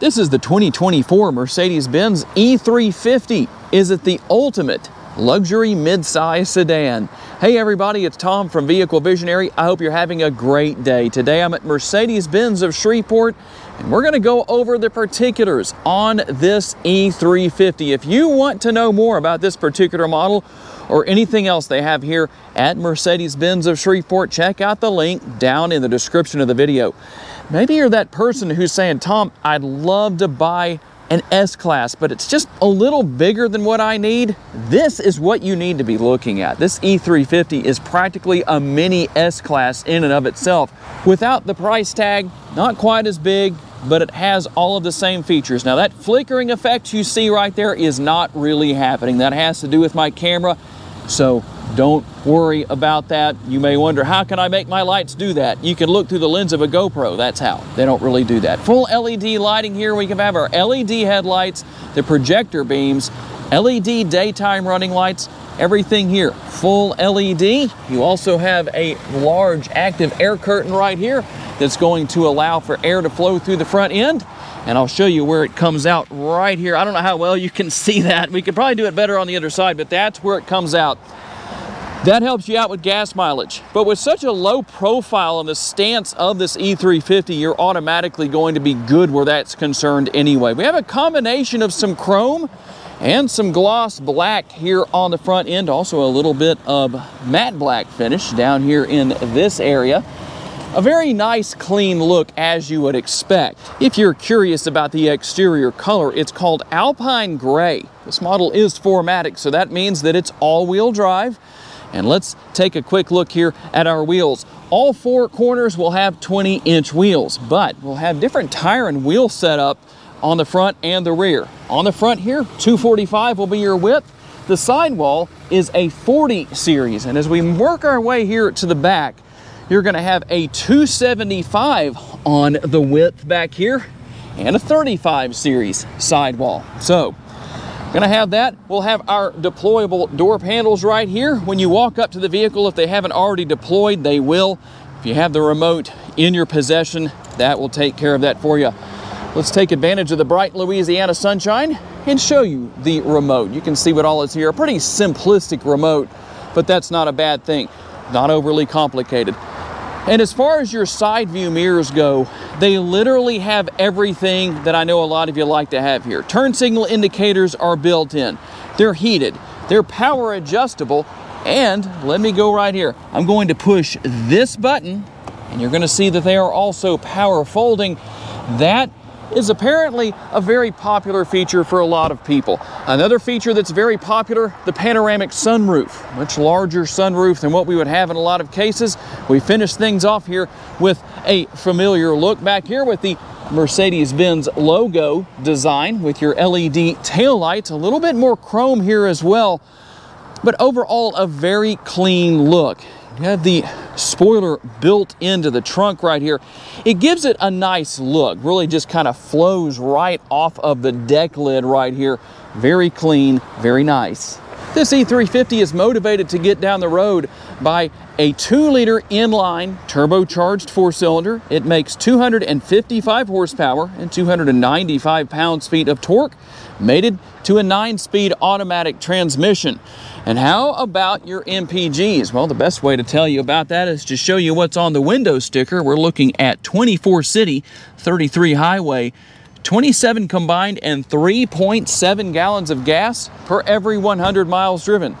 This is the 2024 Mercedes-Benz E350. Is it the ultimate luxury midsize sedan? Hey everybody, it's Tom from Vehicle Visionary. I hope you're having a great day. Today I'm at Mercedes-Benz of Shreveport and we're gonna go over the particulars on this E350. If you want to know more about this particular model or anything else they have here at Mercedes-Benz of Shreveport, check out the link down in the description of the video. Maybe you're that person who's saying, Tom, I'd love to buy an S-Class, but it's just a little bigger than what I need. This is what you need to be looking at. This E350 is practically a mini S-Class in and of itself. Without the price tag, not quite as big, but it has all of the same features. Now that flickering effect you see right there is not really happening. That has to do with my camera. So don't worry about that. You may wonder, how can I make my lights do that? You can look through the lens of a GoPro. That's how. They don't really do that. Full LED lighting here. We can have our LED headlights, the projector beams, LED daytime running lights, everything here. Full LED. You also have a large active air curtain right here that's going to allow for air to flow through the front end and I'll show you where it comes out right here. I don't know how well you can see that. We could probably do it better on the other side, but that's where it comes out. That helps you out with gas mileage. But with such a low profile on the stance of this E350, you're automatically going to be good where that's concerned anyway. We have a combination of some chrome and some gloss black here on the front end. Also a little bit of matte black finish down here in this area. A very nice clean look as you would expect. If you're curious about the exterior color, it's called Alpine Gray. This model is 4MATIC, so that means that it's all-wheel drive. And let's take a quick look here at our wheels. All four corners will have 20 inch wheels, but we'll have different tire and wheel setup on the front and the rear. On the front here, 245 will be your width. The sidewall is a 40 series. And as we work our way here to the back, you're gonna have a 275 on the width back here and a 35 series sidewall. So Gonna have that. We'll have our deployable door handles right here. When you walk up to the vehicle, if they haven't already deployed, they will. If you have the remote in your possession, that will take care of that for you. Let's take advantage of the bright Louisiana sunshine and show you the remote. You can see what all is here. A pretty simplistic remote, but that's not a bad thing. Not overly complicated. And as far as your side view mirrors go, they literally have everything that I know a lot of you like to have here. Turn signal indicators are built in. They're heated, they're power adjustable, and let me go right here. I'm going to push this button, and you're gonna see that they are also power folding. That is apparently a very popular feature for a lot of people. Another feature that's very popular, the panoramic sunroof. Much larger sunroof than what we would have in a lot of cases. We finish things off here with a familiar look back here with the Mercedes-Benz logo design with your LED taillights, a little bit more chrome here as well, but overall a very clean look. Have the spoiler built into the trunk right here. It gives it a nice look, really just kind of flows right off of the deck lid right here. Very clean, very nice. This E350 is motivated to get down the road by a 2-liter inline turbocharged four-cylinder. It makes 255 horsepower and 295 pounds-feet of torque, mated to a 9-speed automatic transmission. And how about your MPGs? Well, the best way to tell you about that is to show you what's on the window sticker. We're looking at 24 city, 33 highway, 27 combined, and 3.7 gallons of gas per every 100 miles driven.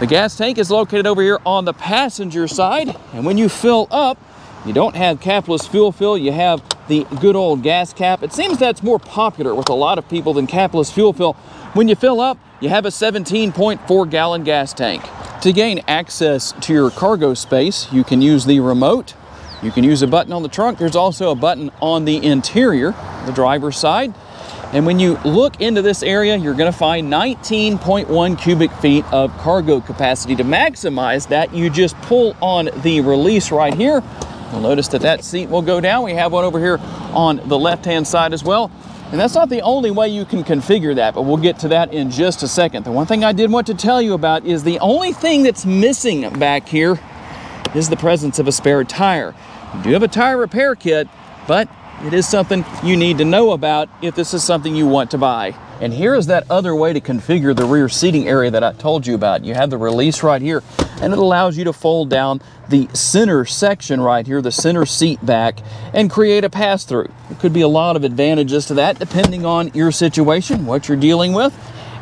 The gas tank is located over here on the passenger side, and when you fill up, you don't have capless fuel fill, you have the good old gas cap. It seems that's more popular with a lot of people than capless fuel fill. When you fill up, you have a 17.4 gallon gas tank. To gain access to your cargo space, you can use the remote. You can use a button on the trunk. There's also a button on the interior, the driver's side. And when you look into this area, you're gonna find 19.1 cubic feet of cargo capacity. To maximize that, you just pull on the release right here. You'll notice that that seat will go down. We have one over here on the left-hand side as well. And that's not the only way you can configure that, but we'll get to that in just a second. The one thing I did want to tell you about is the only thing that's missing back here is the presence of a spare tire. You do have a tire repair kit, but it is something you need to know about if this is something you want to buy. And here is that other way to configure the rear seating area that I told you about. You have the release right here, and it allows you to fold down the center section right here, the center seat back, and create a pass-through. There could be a lot of advantages to that depending on your situation, what you're dealing with.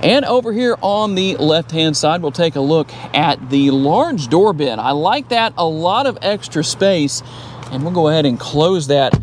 And over here on the left-hand side, we'll take a look at the large door bin. I like that, a lot of extra space, and we'll go ahead and close that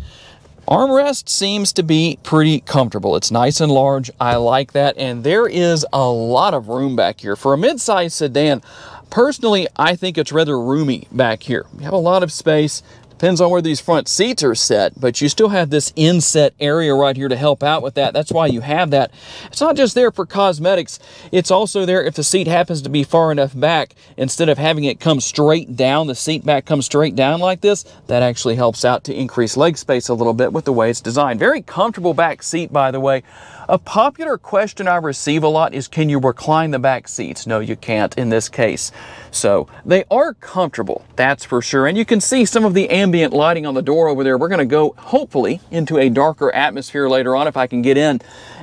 Armrest seems to be pretty comfortable. It's nice and large. I like that. And there is a lot of room back here. For a midsize sedan, personally, I think it's rather roomy back here. You have a lot of space. Depends on where these front seats are set, but you still have this inset area right here to help out with that. That's why you have that. It's not just there for cosmetics. It's also there if the seat happens to be far enough back. Instead of having it come straight down, the seat back comes straight down like this, that actually helps out to increase leg space a little bit with the way it's designed. Very comfortable back seat, by the way. A popular question I receive a lot is, can you recline the back seats? No, you can't in this case. So they are comfortable, that's for sure. And you can see some of the ambient lighting on the door over there. We're gonna go, hopefully, into a darker atmosphere later on if I can get in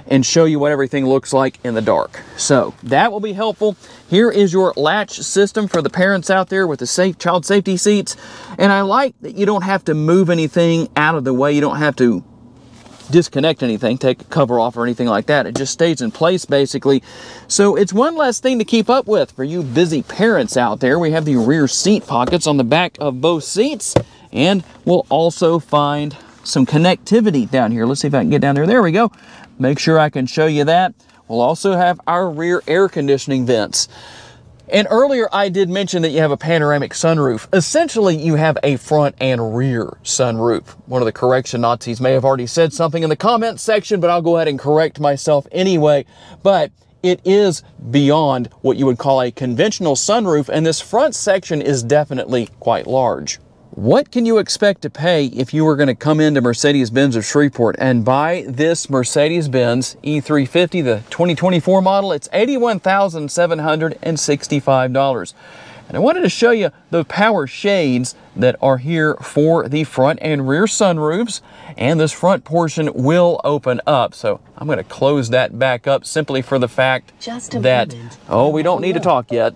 and show you what everything looks like in the dark. So that will be helpful. Here is your latch system for the parents out there with the safe child safety seats. And I like that you don't have to move anything out of the way. You don't have to disconnect anything, take a cover off or anything like that. It just stays in place basically. So it's one less thing to keep up with for you busy parents out there. We have the rear seat pockets on the back of both seats and we'll also find some connectivity down here. Let's see if I can get down there. There we go. Make sure I can show you that. We'll also have our rear air conditioning vents. And earlier I did mention that you have a panoramic sunroof. Essentially, you have a front and rear sunroof. One of the correction Nazis may have already said something in the comments section, but I'll go ahead and correct myself anyway. But it is beyond what you would call a conventional sunroof, and this front section is definitely quite large. What can you expect to pay if you were going to come into Mercedes-Benz of Shreveport and buy this Mercedes-Benz E350, the 2024 model? It's $81,765. And I wanted to show you the power shades that are here for the front and rear sunroofs. And this front portion will open up. So I'm going to close that back up simply for the fact that, oh, we don't need to talk yet.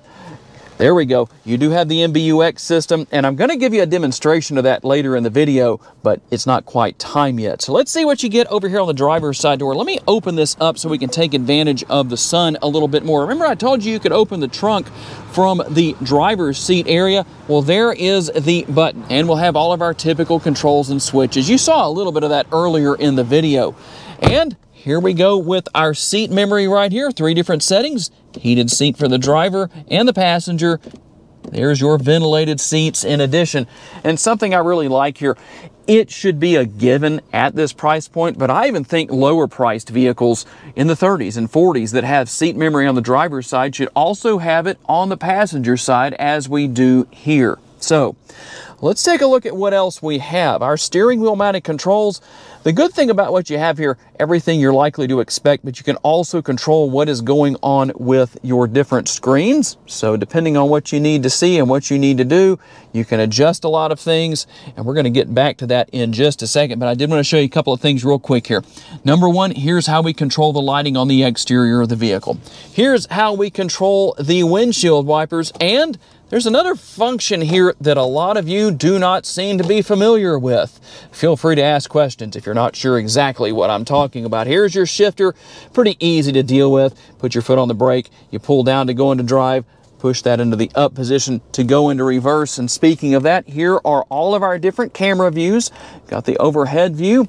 There we go. You do have the MBUX system, and I'm going to give you a demonstration of that later in the video, but it's not quite time yet. So let's see what you get over here on the driver's side door. Let me open this up so we can take advantage of the sun a little bit more. Remember I told you you could open the trunk from the driver's seat area? Well, there is the button, and we'll have all of our typical controls and switches. You saw a little bit of that earlier in the video. And here we go with our seat memory right here. Three different settings. Heated seat for the driver and the passenger. There's your ventilated seats in addition. And something I really like here, it should be a given at this price point, but I even think lower priced vehicles in the 30s and 40s that have seat memory on the driver's side should also have it on the passenger side as we do here. So Let's take a look at what else we have. Our steering wheel mounted controls. The good thing about what you have here, everything you're likely to expect, but you can also control what is going on with your different screens. So depending on what you need to see and what you need to do, you can adjust a lot of things. And we're going to get back to that in just a second. But I did want to show you a couple of things real quick here. Number one, here's how we control the lighting on the exterior of the vehicle. Here's how we control the windshield wipers and there's another function here that a lot of you do not seem to be familiar with. Feel free to ask questions if you're not sure exactly what I'm talking about. Here's your shifter, pretty easy to deal with. Put your foot on the brake, you pull down to go into drive, push that into the up position to go into reverse. And speaking of that, here are all of our different camera views. Got the overhead view.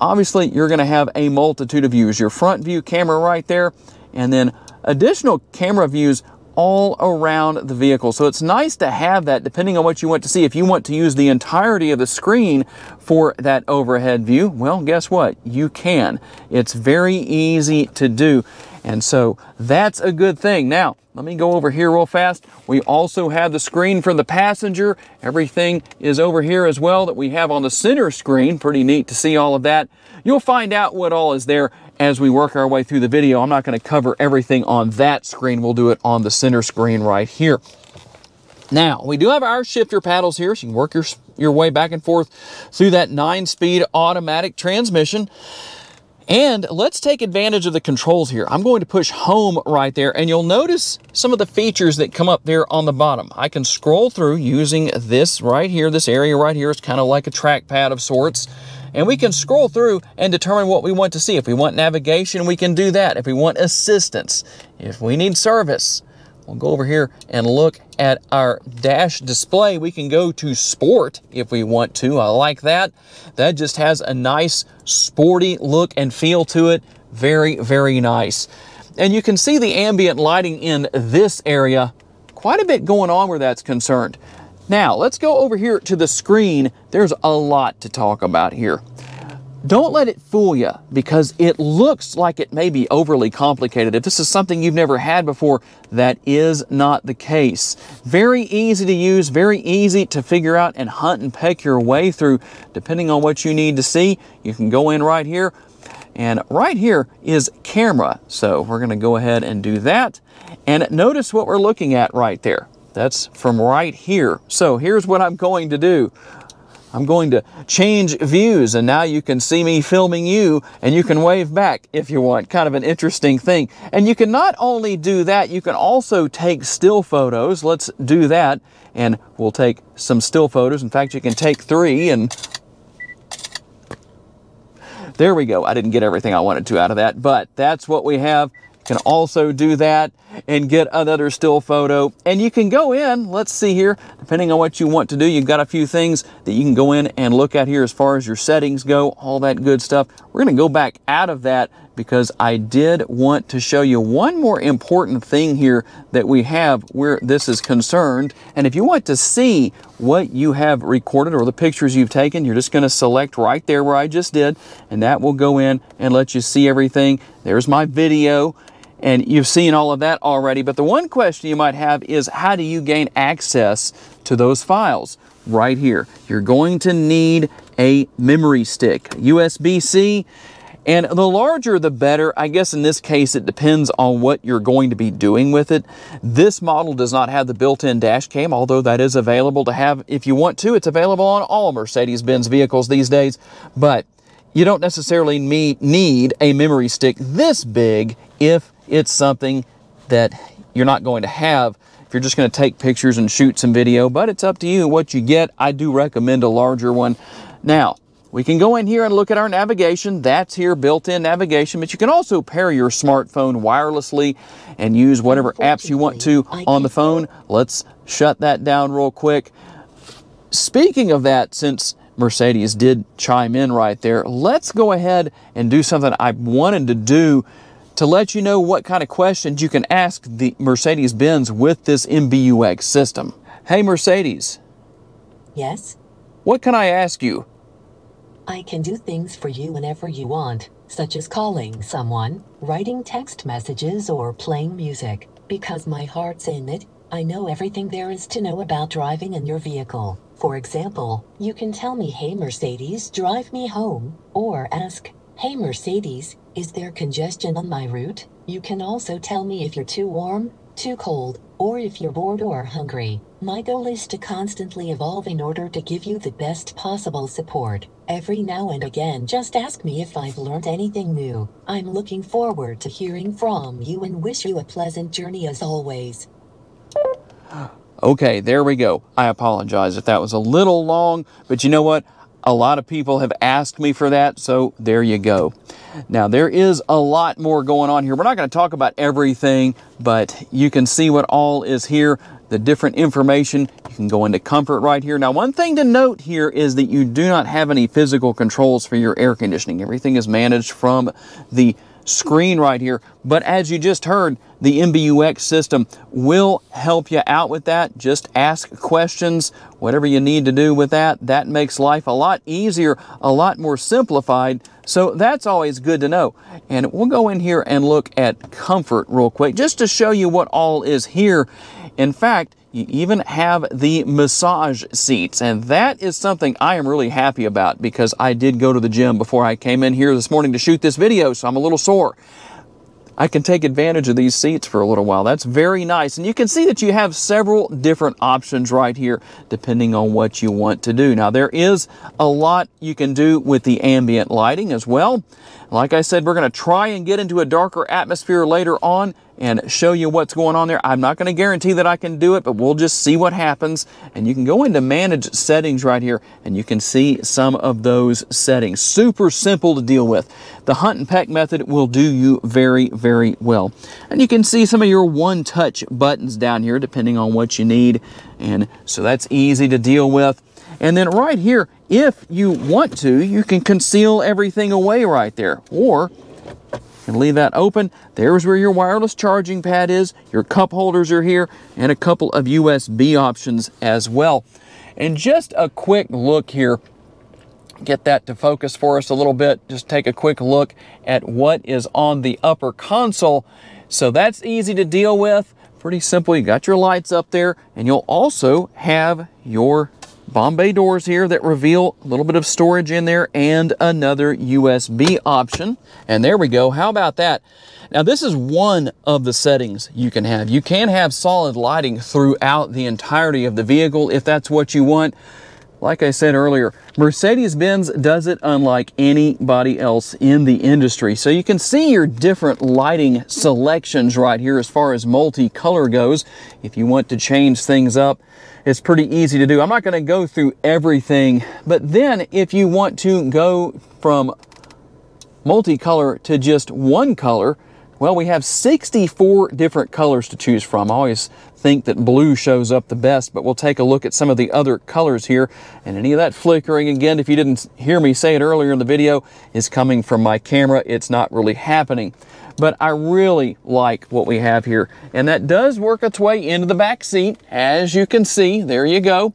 Obviously, you're gonna have a multitude of views. Your front view camera right there, and then additional camera views all around the vehicle. So it's nice to have that depending on what you want to see. If you want to use the entirety of the screen for that overhead view, well, guess what? You can. It's very easy to do. And so that's a good thing. Now, let me go over here real fast. We also have the screen for the passenger. Everything is over here as well that we have on the center screen. Pretty neat to see all of that. You'll find out what all is there as we work our way through the video. I'm not going to cover everything on that screen. We'll do it on the center screen right here. Now, we do have our shifter paddles here, so you can work your your way back and forth through that nine-speed automatic transmission. And let's take advantage of the controls here. I'm going to push home right there and you'll notice some of the features that come up there on the bottom. I can scroll through using this right here. This area right here is kind of like a trackpad of sorts. And we can scroll through and determine what we want to see. If we want navigation, we can do that. If we want assistance, if we need service, we'll go over here and look at our dash display. We can go to sport if we want to. I like that. That just has a nice sporty look and feel to it. Very, very nice. And you can see the ambient lighting in this area. Quite a bit going on where that's concerned. Now, let's go over here to the screen. There's a lot to talk about here. Don't let it fool you because it looks like it may be overly complicated. If this is something you've never had before, that is not the case. Very easy to use, very easy to figure out and hunt and peck your way through. Depending on what you need to see, you can go in right here. And right here is camera. So we're gonna go ahead and do that. And notice what we're looking at right there. That's from right here. So here's what I'm going to do. I'm going to change views and now you can see me filming you and you can wave back if you want. Kind of an interesting thing. And you can not only do that, you can also take still photos. Let's do that and we'll take some still photos. In fact, you can take three and there we go. I didn't get everything I wanted to out of that, but that's what we have can also do that and get another still photo. And you can go in, let's see here, depending on what you want to do, you've got a few things that you can go in and look at here as far as your settings go, all that good stuff. We're gonna go back out of that because I did want to show you one more important thing here that we have where this is concerned. And if you want to see what you have recorded or the pictures you've taken, you're just gonna select right there where I just did, and that will go in and let you see everything. There's my video and you've seen all of that already. But the one question you might have is how do you gain access to those files? Right here. You're going to need a memory stick, USB-C, and the larger the better. I guess in this case it depends on what you're going to be doing with it. This model does not have the built-in dash cam, although that is available to have if you want to. It's available on all Mercedes-Benz vehicles these days, but you don't necessarily need a memory stick this big if it's something that you're not going to have if you're just going to take pictures and shoot some video, but it's up to you what you get. I do recommend a larger one. Now, we can go in here and look at our navigation. That's here, built-in navigation, but you can also pair your smartphone wirelessly and use whatever apps you want to on the phone. Let's shut that down real quick. Speaking of that, since Mercedes did chime in right there, let's go ahead and do something I wanted to do to let you know what kind of questions you can ask the Mercedes-Benz with this MBUX system. Hey Mercedes. Yes? What can I ask you? I can do things for you whenever you want, such as calling someone, writing text messages, or playing music. Because my heart's in it, I know everything there is to know about driving in your vehicle. For example, you can tell me, hey Mercedes, drive me home, or ask, hey Mercedes, is there congestion on my route? You can also tell me if you're too warm, too cold, or if you're bored or hungry. My goal is to constantly evolve in order to give you the best possible support. Every now and again, just ask me if I've learned anything new. I'm looking forward to hearing from you and wish you a pleasant journey as always. Okay, there we go. I apologize if that was a little long, but you know what? A lot of people have asked me for that, so there you go. Now, there is a lot more going on here. We're not going to talk about everything, but you can see what all is here, the different information. You can go into comfort right here. Now, one thing to note here is that you do not have any physical controls for your air conditioning. Everything is managed from the screen right here. But as you just heard, the MBUX system will help you out with that. Just ask questions, whatever you need to do with that. That makes life a lot easier, a lot more simplified. So that's always good to know. And we'll go in here and look at comfort real quick, just to show you what all is here. In fact, you even have the massage seats, and that is something I am really happy about because I did go to the gym before I came in here this morning to shoot this video, so I'm a little sore. I can take advantage of these seats for a little while. That's very nice. And you can see that you have several different options right here, depending on what you want to do. Now, there is a lot you can do with the ambient lighting as well. Like I said, we're going to try and get into a darker atmosphere later on and show you what's going on there. I'm not going to guarantee that I can do it, but we'll just see what happens. And you can go into manage settings right here and you can see some of those settings. Super simple to deal with. The hunt and peck method will do you very, very well. And you can see some of your one touch buttons down here depending on what you need. And so that's easy to deal with. And then right here, if you want to, you can conceal everything away right there. Or and leave that open. There's where your wireless charging pad is. Your cup holders are here and a couple of USB options as well. And just a quick look here, get that to focus for us a little bit. Just take a quick look at what is on the upper console. So that's easy to deal with. Pretty simple. You got your lights up there and you'll also have your bomb bay doors here that reveal a little bit of storage in there and another USB option. And there we go. How about that? Now this is one of the settings you can have. You can have solid lighting throughout the entirety of the vehicle if that's what you want. Like I said earlier, Mercedes-Benz does it unlike anybody else in the industry. So you can see your different lighting selections right here as far as multicolor goes. If you want to change things up, it's pretty easy to do. I'm not going to go through everything, but then if you want to go from multicolor to just one color, well, we have 64 different colors to choose from. I always think that blue shows up the best, but we'll take a look at some of the other colors here. And any of that flickering, again, if you didn't hear me say it earlier in the video, is coming from my camera. It's not really happening. But I really like what we have here. And that does work its way into the back seat, as you can see. There you go.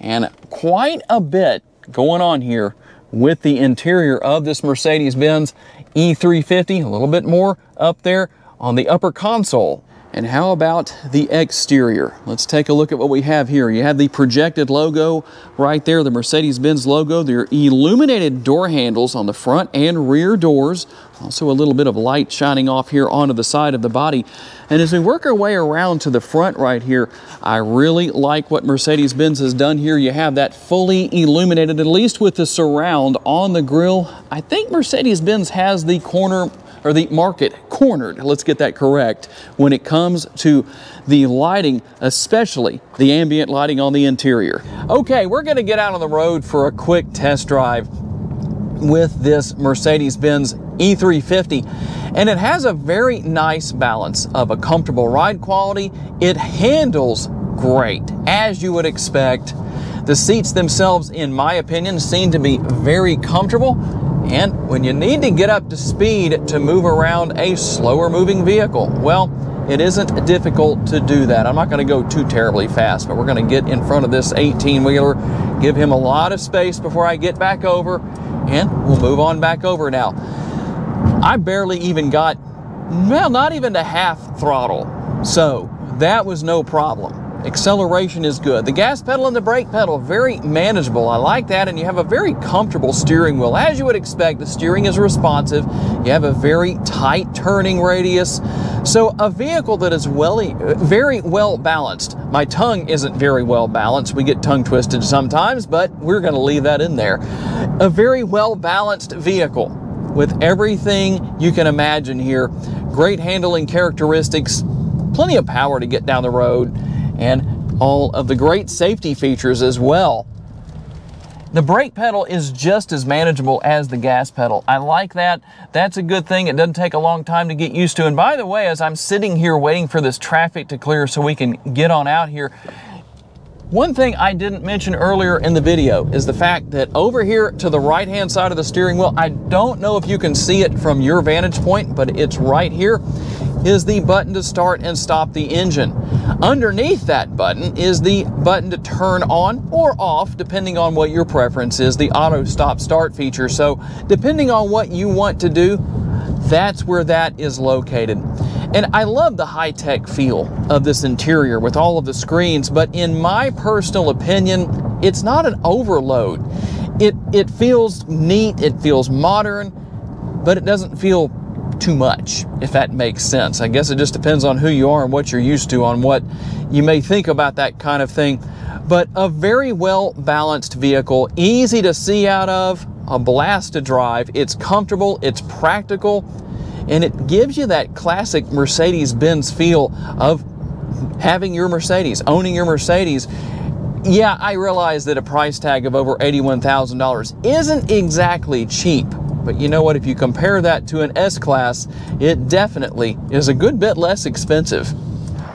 And quite a bit going on here with the interior of this Mercedes-Benz E350, a little bit more up there on the upper console. And how about the exterior? Let's take a look at what we have here. You have the projected logo right there, the Mercedes-Benz logo. Are illuminated door handles on the front and rear doors. Also a little bit of light shining off here onto the side of the body. And as we work our way around to the front right here, I really like what Mercedes-Benz has done here. You have that fully illuminated, at least with the surround on the grille. I think Mercedes-Benz has the corner or the market cornered, let's get that correct, when it comes to the lighting, especially the ambient lighting on the interior. Okay, we're gonna get out on the road for a quick test drive with this Mercedes-Benz E350 and it has a very nice balance of a comfortable ride quality. It handles great as you would expect. The seats themselves, in my opinion, seem to be very comfortable and when you need to get up to speed to move around a slower moving vehicle, well, it isn't difficult to do that. I'm not going to go too terribly fast, but we're going to get in front of this 18 wheeler, give him a lot of space before I get back over, and we'll move on back over now. I barely even got, well, not even to half throttle. So that was no problem. Acceleration is good. The gas pedal and the brake pedal, very manageable. I like that. And you have a very comfortable steering wheel. As you would expect, the steering is responsive. You have a very tight turning radius. So a vehicle that is well, very well balanced. My tongue isn't very well balanced. We get tongue twisted sometimes, but we're going to leave that in there. A very well balanced vehicle with everything you can imagine here. Great handling characteristics, plenty of power to get down the road and all of the great safety features as well. The brake pedal is just as manageable as the gas pedal. I like that. That's a good thing. It doesn't take a long time to get used to. And by the way, as I'm sitting here waiting for this traffic to clear so we can get on out here, one thing I didn't mention earlier in the video is the fact that over here to the right hand side of the steering wheel, I don't know if you can see it from your vantage point, but it's right here is the button to start and stop the engine. Underneath that button is the button to turn on or off, depending on what your preference is, the auto stop start feature. So depending on what you want to do, that's where that is located. And I love the high-tech feel of this interior with all of the screens, but in my personal opinion, it's not an overload. It, it feels neat, it feels modern, but it doesn't feel too much, if that makes sense. I guess it just depends on who you are and what you're used to, on what you may think about that kind of thing. But a very well balanced vehicle, easy to see out of, a blast to drive. It's comfortable, it's practical, and it gives you that classic Mercedes Benz feel of having your Mercedes, owning your Mercedes. Yeah, I realize that a price tag of over $81,000 isn't exactly cheap, but you know what? If you compare that to an S Class, it definitely is a good bit less expensive.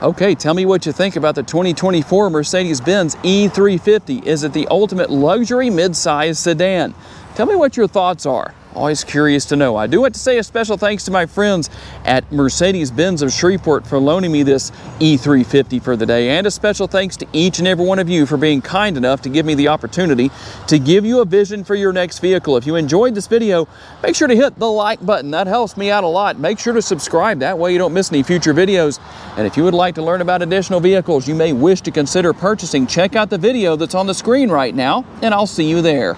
Okay, tell me what you think about the 2024 Mercedes-Benz E350. Is it the ultimate luxury midsize sedan? Tell me what your thoughts are. Always curious to know. I do want to say a special thanks to my friends at Mercedes-Benz of Shreveport for loaning me this E350 for the day. And a special thanks to each and every one of you for being kind enough to give me the opportunity to give you a vision for your next vehicle. If you enjoyed this video, make sure to hit the like button. That helps me out a lot. Make sure to subscribe. That way you don't miss any future videos. And if you would like to learn about additional vehicles you may wish to consider purchasing, check out the video that's on the screen right now, and I'll see you there.